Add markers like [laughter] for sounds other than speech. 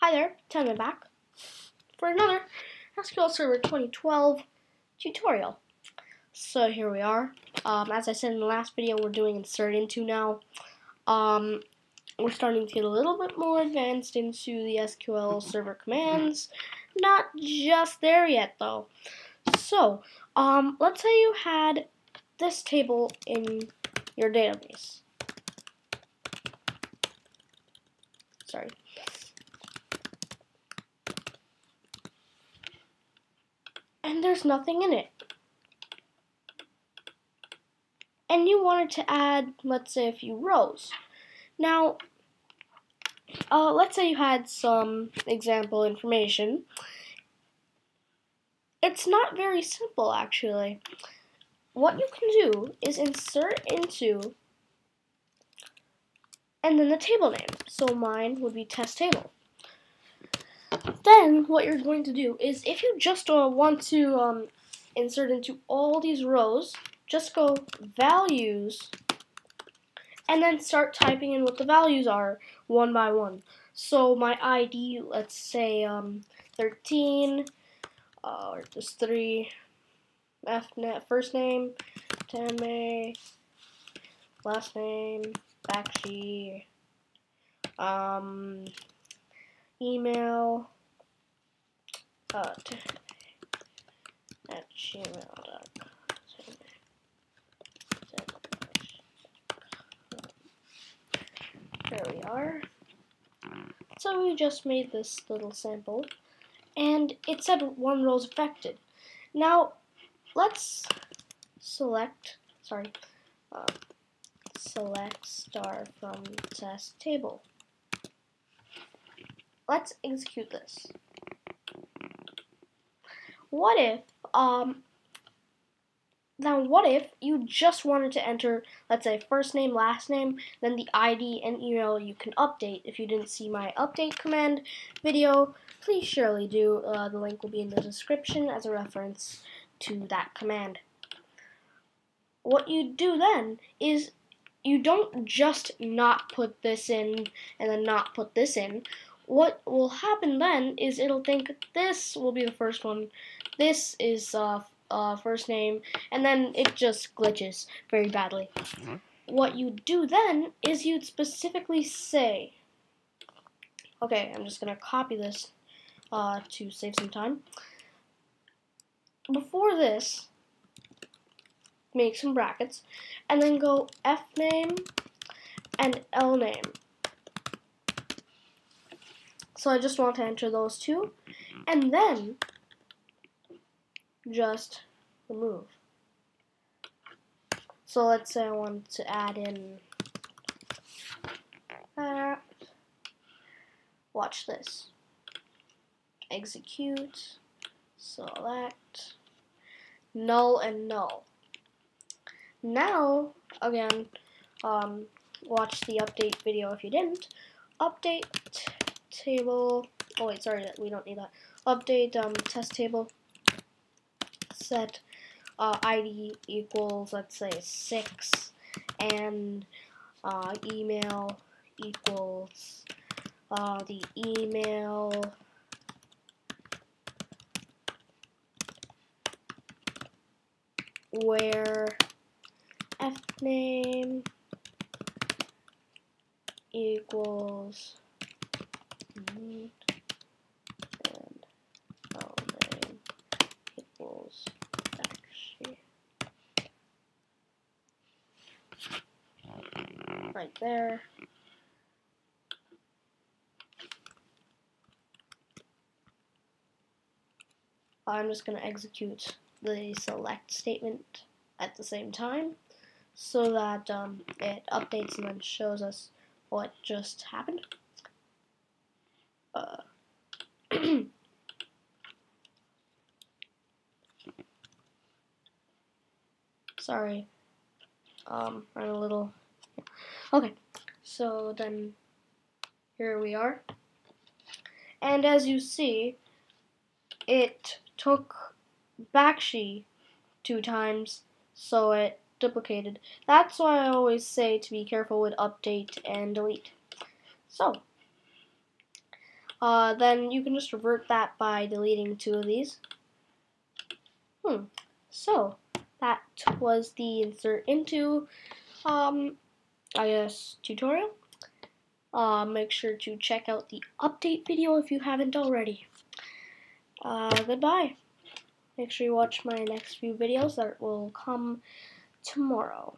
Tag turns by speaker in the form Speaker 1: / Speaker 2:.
Speaker 1: Hi there, Tanmay back for another SQL Server 2012 tutorial. So here we are. Um, as I said in the last video, we're doing insert into now. Um, we're starting to get a little bit more advanced into the SQL Server commands. Not just there yet though. So, um, let's say you had this table in your database. Sorry. And there's nothing in it. And you wanted to add, let's say, a few rows. Now, uh, let's say you had some example information. It's not very simple, actually. What you can do is insert into and then the table name. So mine would be test table. Then what you're going to do is if you just uh, want to um, insert into all these rows, just go values and then start typing in what the values are one by one. So my ID, let's say um, 13, uh, or just 3, Fnet, first name, Tanmay, last name, Bakshi, um, email, uh, at gmail.com. There we are. So we just made this little sample, and it said one row affected. Now, let's select, sorry, uh, select star from test table. Let's execute this what if, um, now what if you just wanted to enter, let's say, first name, last name, then the ID and email you can update. If you didn't see my update command video, please surely do. Uh, the link will be in the description as a reference to that command. What you do then is you don't just not put this in and then not put this in what will happen then is it'll think this will be the first one, this is uh, uh, first name, and then it just glitches very badly. Mm-hmm. What you do then is you'd specifically say, okay, I'm just going to copy this uh, to save some time. Before this, make some brackets, and then go F name and L name. So I just want to enter those two. And then just remove. So let's say I want to add in. Watch this. Execute, select, null and null. Now, again, um, watch the update video if you didn't. Update table. Oh wait, sorry, we don't need that. Update um, test table. Set uh, ID equals let's say six, and uh, email equals uh, the email. where f name equals and file name equals actually right there. I'm just going to execute the select statement at the same time so that um, it updates and then shows us what just happened. Uh, [clears throat] sorry. Um, I'm a little. Okay, so then here we are. And as you see, it took Bakshi two times, so it duplicated. That's why I always say to be careful with update and delete. So, Uh, then you can just revert that by deleting two of these. Hmm. So that was the insert into, um, I guess, tutorial. Uh, make sure to check out the update video if you haven't already. Uh, goodbye. Make sure you watch my next few videos that will come tomorrow.